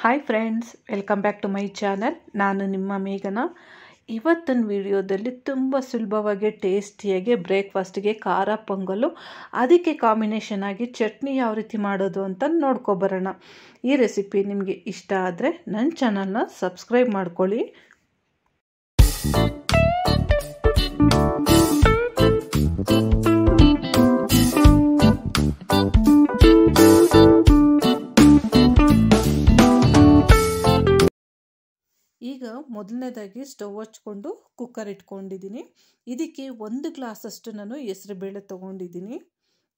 Hi friends welcome back to my channel ನಾನು ನಿಮ್ಮ ಮೇಘನ. ಇವತ್ತಿನ ವಿಡಿಯೋದಲ್ಲಿ ತುಂಬ ಸುಲಭವಾಗಿ ಟೇಸ್ಟಿಯಾಗಿ ಬ್ರೇಕ್ಫಾಸ್ಟ್ಗೆ ಖಾರ ಪೊಂಗಲು, ಅದಕ್ಕೆ ಕಾಂಬಿನೇಷನ್ ಆಗಿ ಚಟ್ನಿ ಯಾವ ರೀತಿ ಮಾಡೋದು ಅಂತ ನೋಡ್ಕೊಬರೋಣ ಈ ರೆಸಿಪಿ ನಿಮಗೆ ಇಷ್ಟ ಆದರೆ ನನ್ನ ಚಾನಲ್ನ ಸಬ್ಸ್ಕ್ರೈಬ್ ಮಾಡ್ಕೊಳ್ಳಿ. ಮೊದಲನೇದಾಗಿ ಸ್ಟವ್ ಹಚ್ಕೊಂಡು ಕುಕ್ಕರ್ ಇಟ್ಕೊಂಡಿದ್ದೀನಿ. ಇದಕ್ಕೆ ಒಂದು ಗ್ಲಾಸಷ್ಟು ನಾನು ಹೆಸರುಬೇಳೆ ತೊಗೊಂಡಿದ್ದೀನಿ.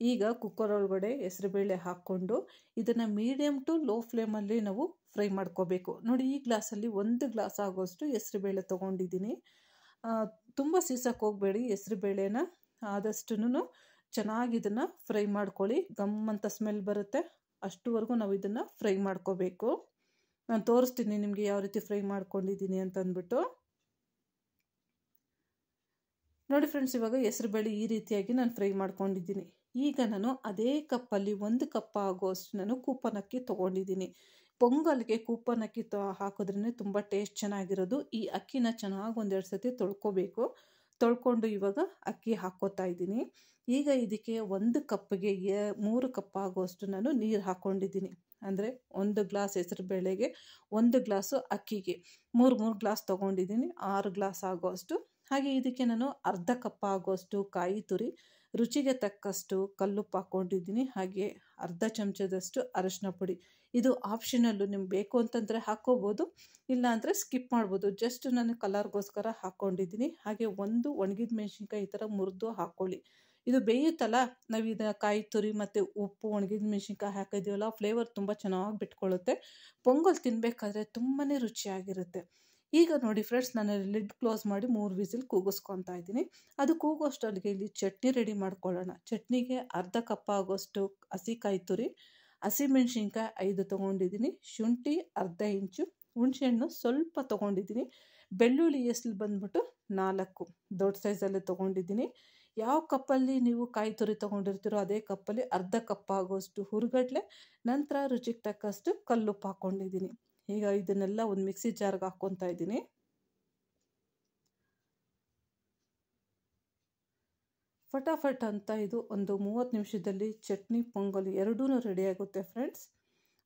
ಈಗ ಕುಕ್ಕರ್ ಒಳಗಡೆ ಹೆಸರುಬೇಳೆ ಹಾಕ್ಕೊಂಡು ಇದನ್ನು ಮೀಡಿಯಮ್ ಟು ಲೋ ಫ್ಲೇಮಲ್ಲಿ ನಾವು ಫ್ರೈ ಮಾಡ್ಕೋಬೇಕು. ನೋಡಿ, ಈ ಗ್ಲಾಸಲ್ಲಿ ಒಂದು ಗ್ಲಾಸ್ ಆಗೋಷ್ಟು ಹೆಸರುಬೇಳೆ ತೊಗೊಂಡಿದ್ದೀನಿ. ತುಂಬ ಸೀಸಕ್ಕೆ ಹೋಗಬೇಡಿ ಹೆಸರುಬೇಳೆನ. ಆದಷ್ಟು ಚೆನ್ನಾಗಿ ಇದನ್ನು ಫ್ರೈ ಮಾಡ್ಕೊಳ್ಳಿ. ಗಮ್ ಅಂತ ಸ್ಮೆಲ್ ಬರುತ್ತೆ, ಅಷ್ಟುವರೆಗೂ ನಾವು ಇದನ್ನು ಫ್ರೈ ಮಾಡ್ಕೋಬೇಕು. ನಾನು ತೋರಿಸ್ತೀನಿ ನಿಮಗೆ ಯಾವ ರೀತಿ ಫ್ರೈ ಮಾಡ್ಕೊಂಡಿದ್ದೀನಿ ಅಂತ ಅಂದ್ಬಿಟ್ಟು. ನೋಡಿ ಫ್ರೆಂಡ್ಸ್ ಇವಾಗ ಹೆಸರುಬೇಳೆ ಈ ರೀತಿಯಾಗಿ ನಾನು ಫ್ರೈ ಮಾಡ್ಕೊಂಡಿದ್ದೀನಿ. ಈಗ ನಾನು ಅದೇ ಕಪ್ಪಲ್ಲಿ ಒಂದು ಕಪ್ ಆಗೋಷ್ಟು ನಾನು ಕೂಪನ್ ಅಕ್ಕಿ ತೊಗೊಂಡಿದ್ದೀನಿ. ಪೊಂಗಲ್ಗೆ ಕೂಪನ್ ಅಕ್ಕಿ ತ ಹಾಕಿದ್ರೇ ತುಂಬ ಟೇಸ್ಟ್ ಚೆನ್ನಾಗಿರೋದು. ಈ ಅಕ್ಕಿನ ಚೆನ್ನಾಗಿ ಒಂದೆರಡು ಸತಿ ತೊಳ್ಕೊಬೇಕು. ತೊಳ್ಕೊಂಡು ಇವಾಗ ಅಕ್ಕಿ ಹಾಕ್ಕೋತಾ ಇದ್ದೀನಿ. ಈಗ ಇದಕ್ಕೆ ಒಂದು ಕಪ್ಪಿಗೆ ಮೂರು ಕಪ್ ಆಗುವಷ್ಟು ನಾನು ನೀರು ಹಾಕ್ಕೊಂಡಿದ್ದೀನಿ ಅಂದರೆ ಒಂದು ಗ್ಲಾಸ್ ಹೆಸರು ಬೇಳೆಗೆ, ಒಂದು ಗ್ಲಾಸು ಅಕ್ಕಿಗೆ. ಮೂರು ಮೂರು ಗ್ಲಾಸ್ ತೊಗೊಂಡಿದ್ದೀನಿ, ಆರು ಗ್ಲಾಸ್ ಆಗೋಷ್ಟು ಹಾಗೆ ಇದಕ್ಕೆ ನಾನು ಅರ್ಧ ಕಪ್ ಆಗೋಷ್ಟು ಕಾಯಿ ತುರಿ ರುಚಿಗೆ ತಕ್ಕಷ್ಟು ಕಲ್ಲುಪ್ಪು ಹಾಕ್ಕೊಂಡಿದ್ದೀನಿ, ಹಾಗೆ ಅರ್ಧ ಚಮಚದಷ್ಟು ಅರಶಿನ ಪುಡಿ. ಇದು ಆಪ್ಷನಲ್ಲು ನಿಮ್ಗೆ ಬೇಕು ಅಂತಂದರೆ ಹಾಕ್ಕೋಬೋದು, ಇಲ್ಲಾಂದರೆ ಸ್ಕಿಪ್ ಮಾಡ್ಬೋದು. ಜಸ್ಟ್ ನಾನು ಕಲರ್ಗೋಸ್ಕರ ಹಾಕ್ಕೊಂಡಿದ್ದೀನಿ. ಹಾಗೆ ಒಂದು ಒಣಗಿದ ಮೆಣಸಿನ್ಕಾಯಿ ಈ ಥರ ಮುರಿದು ಹಾಕ್ಕೊಳ್ಳಿ. ಇದು ಬೇಯುತ್ತಲ್ಲ, ನಾವು ಇದನ್ನ ಕಾಯಿ ತುರಿ ಮತ್ತು ಉಪ್ಪು ಒಣಗಿದ ಮೆಣಸಿನ್ಕಾಯಿ ಹಾಕಿದೀವಲ್ಲ ಫ್ಲೇವರ್ ತುಂಬ ಚೆನ್ನಾಗಿ ಬಿಟ್ಕೊಳ್ಳುತ್ತೆ. ಪೊಂಗಲ್ ತಿನ್ನಬೇಕಾದ್ರೆ ತುಂಬಾ ರುಚಿಯಾಗಿರುತ್ತೆ. ಈಗ ನೋಡಿ ಫ್ರೆಂಡ್ಸ್, ನಾನು ಲಿಡ್ ಕ್ಲೋಸ್ ಮಾಡಿ ಮೂರು ವಿಸಿಲ್ ಕೂಗಿಸ್ಕೊತಾ ಇದ್ದೀನಿ. ಅದು ಕೂಗೋಷ್ಟಲ್ಲಿಗೆ ಇಲ್ಲಿ ಚಟ್ನಿ ರೆಡಿ ಮಾಡ್ಕೊಳ್ಳೋಣ. ಚಟ್ನಿಗೆ ಅರ್ಧ ಕಪ್ ಆಗೋಷ್ಟು ಹಸಿ ಕಾಯಿ ತುರಿ ಹಸಿಮೆಣ್ಸಿನ್ಕಾಯಿ ಐದು ತೊಗೊಂಡಿದ್ದೀನಿ. ಶುಂಠಿ ಅರ್ಧ ಇಂಚು, ಹುಣಸೆಹಣ್ಣು ಸ್ವಲ್ಪ ತೊಗೊಂಡಿದ್ದೀನಿ. ಬೆಳ್ಳುಳ್ಳಿ ಎಸ್ಲು ಬಂದ್ಬಿಟ್ಟು ನಾಲ್ಕು. ದೊಡ್ಡ ಸೈಜಲ್ಲೇ ತೊಗೊಂಡಿದ್ದೀನಿ. ಯಾವ ಕಪ್ಪಲ್ಲಿ ನೀವು ಕಾಯಿ ತುರಿ ತೊಗೊಂಡಿರ್ತೀರೋ ಅದೇ ಕಪ್ಪಲ್ಲಿ ಅರ್ಧ ಕಪ್ ಆಗೋಷ್ಟು ಹುರುಗಡ್ಲೆ, ನಂತರ ರುಚಿಗೆ ತಕ್ಕಷ್ಟು ಕಲ್ಲುಪ್ಪು ಹಾಕ್ಕೊಂಡಿದ್ದೀನಿ ಈಗ ಇದನ್ನೆಲ್ಲ ಒಂದು ಮಿಕ್ಸಿ ಜಾರ್ಗೆ ಹಾಕ್ಕೊತಾ ಇದ್ದೀನಿ. ಫಟಾಫಟ್ ಅಂತ ಇದು ಒಂದು ಮೂವತ್ತು ನಿಮಿಷದಲ್ಲಿ ಚಟ್ನಿ, ಪೊಂಗಲ್ ಎರಡೂ ರೆಡಿ ಆಗುತ್ತೆ ಫ್ರೆಂಡ್ಸ್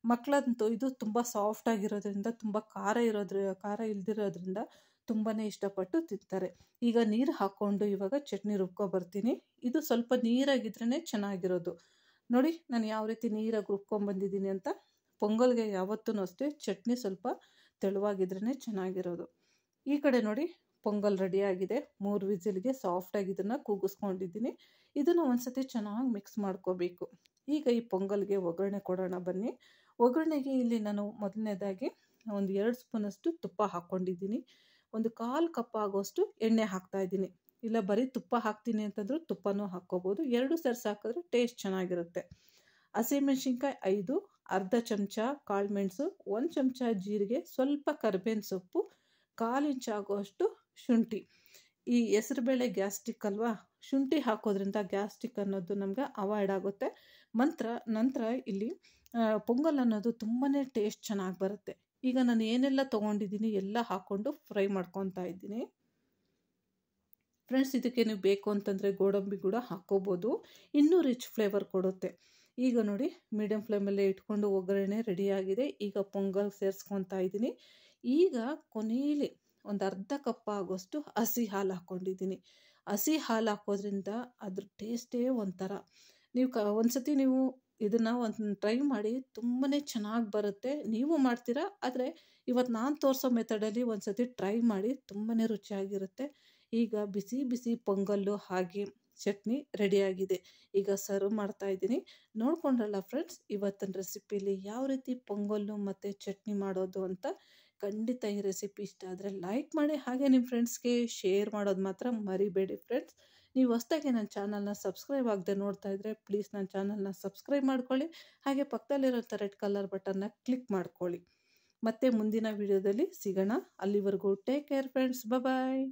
ಮಕ್ಕಳಂತೂ ಇದು ತುಂಬ ಸಾಫ್ಟ್ ಆಗಿರೋದ್ರಿಂದ, ತುಂಬ ಖಾರ ಇರೋದ್ರ, ಖಾರ ಇಲ್ದಿರೋದ್ರಿಂದ ತುಂಬಾ ಇಷ್ಟಪಟ್ಟು ತಿಂತಾರೆ. ಈಗ ನೀರು ಹಾಕ್ಕೊಂಡು ಇವಾಗ ಚಟ್ನಿ ರುಬ್ಕೊ ಬರ್ತೀನಿ. ಇದು ಸ್ವಲ್ಪ ನೀರಾಗಿದ್ರೇ ಚೆನ್ನಾಗಿರೋದು. ನೋಡಿ, ನಾನು ಯಾವ ರೀತಿ ನೀರಾಗಿ ರುಬ್ಕೊಂಡ್ಬಂದಿದ್ದೀನಿ ಅಂತ. ಪೊಂಗಲ್ಗೆ ಯಾವತ್ತೂ ಅಷ್ಟೇ ಚಟ್ನಿ ಸ್ವಲ್ಪ ತೆಳುವಾಗಿದ್ರೇ ಚೆನ್ನಾಗಿರೋದು. ಈ ಕಡೆ ನೋಡಿ ಪೊಂಗಲ್ ರೆಡಿಯಾಗಿದೆ ಮೂರು ವಿಸಿಲ್ಗೆ ಸಾಫ್ಟಾಗಿ ಇದನ್ನು ಕೂಗಿಸ್ಕೊಂಡಿದ್ದೀನಿ. ಇದನ್ನು ಒಂದ್ಸತಿ ಚೆನ್ನಾಗಿ ಮಿಕ್ಸ್ ಮಾಡ್ಕೋಬೇಕು. ಈಗ ಈ ಪೊಂಗಲ್ಗೆ ಒಗ್ಗರಣೆ ಕೊಡೋಣ ಬನ್ನಿ. ಒಗ್ಗರಣೆಗೆ ಇಲ್ಲಿ ನಾನು ಮೊದಲನೇದಾಗಿ ಒಂದು ಎರಡು ಸ್ಪೂನಷ್ಟು ತುಪ್ಪ ಹಾಕ್ಕೊಂಡಿದ್ದೀನಿ. ಒಂದು ಕಾಲು ಕಪ್ ಆಗೋಷ್ಟು ಎಣ್ಣೆ ಹಾಕ್ತಾಯಿದ್ದೀನಿ ಇಲ್ಲ ಬರೀ ತುಪ್ಪ ಹಾಕ್ತೀನಿ ಅಂತಂದ್ರೂ ತುಪ್ಪನೂ ಹಾಕ್ಕೋಬೋದು. ಎರಡು ಸೇರಿಸಿ ಹಾಕಿದ್ರೆ ಟೇಸ್ಟ್ ಚೆನ್ನಾಗಿರುತ್ತೆ. ಹಸಿಮೆಣ್ಸಿನ್ಕಾಯಿ ಐದು ಅರ್ಧ ಚಮಚ ಕಾಳುಮೆಣಸು ಒಂದು ಚಮಚ ಜೀರಿಗೆ, ಸ್ವಲ್ಪ ಕರಿಬೇವಿನ ಸೊಪ್ಪು, ಕಾಲು ಇಂಚು ಆಗೋಷ್ಟು ಶುಂಠಿ. ಈ ಹೆಸರುಬೇಳೆ ಗ್ಯಾಸ್ಟಿಕ್ ಅಲ್ವಾ? ಶುಂಠಿ ಹಾಕೋದ್ರಿಂದ ಗ್ಯಾಸ್ಟಿಕ್ ಅನ್ನೋದು ನಮಗೆ ಅವಾಯ್ಡ್ ಆಗುತ್ತೆ. ಮಂತ್ರ, ನಂತರ ಇಲ್ಲಿ ಪೊಂಗಲ್ ಅನ್ನೋದು ತುಂಬಾ ಟೇಸ್ಟ್ ಚೆನ್ನಾಗಿ ಬರುತ್ತೆ. ಈಗ ನಾನು ಏನೆಲ್ಲ ತೊಗೊಂಡಿದ್ದೀನಿ ಎಲ್ಲ ಹಾಕ್ಕೊಂಡು ಫ್ರೈ ಮಾಡ್ಕೊತಾ ಇದ್ದೀನಿ. ಫ್ರೆಂಡ್ಸ್, ಇದಕ್ಕೆ ನೀವು ಬೇಕು ಅಂತಂದರೆ ಗೋಡಂಬಿ ಕೂಡ ಹಾಕ್ಕೋಬೋದು ಇನ್ನೂ ರಿಚ್ ಫ್ಲೇವರ್ ಕೊಡುತ್ತೆ. ಈಗ ನೋಡಿ ಮೀಡಿಯಂ ಫ್ಲೇಮಲ್ಲೇ ಇಟ್ಕೊಂಡು ಒಗ್ಗರಣೆ ರೆಡಿಯಾಗಿದೆ ಈಗ ಪೊಂಗಲ್ ಸೇರಿಸ್ಕೊತಾ ಇದ್ದೀನಿ. ಈಗ ಕೊನೆಯಲ್ಲಿ ಒಂದು ಅರ್ಧ ಕಪ್ ಆಗೋಷ್ಟು ಹಸಿ ಹಾಲು ಹಾಕ್ಕೊಂಡಿದ್ದೀನಿ ಹಸಿ ಹಾಲು ಹಾಕೋದ್ರಿಂದ ಅದ್ರ ಟೇಸ್ಟೇ ಒಂಥರ. ನೀವು ಕ, ಒಂದ್ಸತಿ ನೀವು ಇದನ್ನು ಒಂದು ಟ್ರೈ ಮಾಡಿ ತುಂಬಾ ಚೆನ್ನಾಗಿ ಬರುತ್ತೆ. ನೀವು ಮಾಡ್ತೀರಾ? ಆದರೆ ಇವತ್ತು ನಾನು ತೋರಿಸೋ ಮೆಥಡಲ್ಲಿ ಒಂದು ಸತಿ ಟ್ರೈ ಮಾಡಿ ತುಂಬಾ ರುಚಿಯಾಗಿರುತ್ತೆ. ಈಗ ಬಿಸಿ ಬಿಸಿ ಪೊಂಗಲ್ಲು ಹಾಗೆ ಚಟ್ನಿ ರೆಡಿಯಾಗಿದೆ. ಈಗ ಸರ್ವ್ ಮಾಡ್ತಾ ಇದ್ದೀನಿ. ನೋಡ್ಕೊಂಡ್ರಲ್ಲ ಫ್ರೆಂಡ್ಸ್, ಇವತ್ತಿನ ರೆಸಿಪಿಲಿ ಯಾವ ರೀತಿ ಪೊಂಗಲ್ಲು ಮತ್ತು ಚಟ್ನಿ ಮಾಡೋದು ಅಂತ ಖಂಡಿತ ಈ ರೆಸಿಪಿ ಇಷ್ಟ ಆದರೆ ಲೈಕ್ ಮಾಡಿ. ಹಾಗೆ ನಿಮ್ಮ ಫ್ರೆಂಡ್ಸ್ಗೆ ಶೇರ್ ಮಾಡೋದು ಮಾತ್ರ ಮರಿಬೇಡಿ ಫ್ರೆಂಡ್ಸ್. ನೀವು ಹೊಸ್ದಾಗಿ ನನ್ನ ಚಾನಲ್ನ ಸಬ್ಸ್ಕ್ರೈಬ್ ಆಗದೆ ನೋಡ್ತಾ ಇದ್ದರೆ ಪ್ಲೀಸ್ ನನ್ನ ಚಾನಲ್ನ ಸಬ್ಸ್ಕ್ರೈಬ್ ಮಾಡ್ಕೊಳ್ಳಿ. ಹಾಗೆ ಪಕ್ಕದಲ್ಲಿರೋಂಥ ರೆಡ್ ಕಲರ್ ಬಟನ್ನ ಕ್ಲಿಕ್ ಮಾಡ್ಕೊಳ್ಳಿ. ಮತ್ತೆ ಮುಂದಿನ ವಿಡಿಯೋದಲ್ಲಿ ಸಿಗೋಣ. ಅಲ್ಲಿವರೆಗೂ ಟೇಕ್ ಕೇರ್ ಫ್ರೆಂಡ್ಸ್. ಬಾಯ್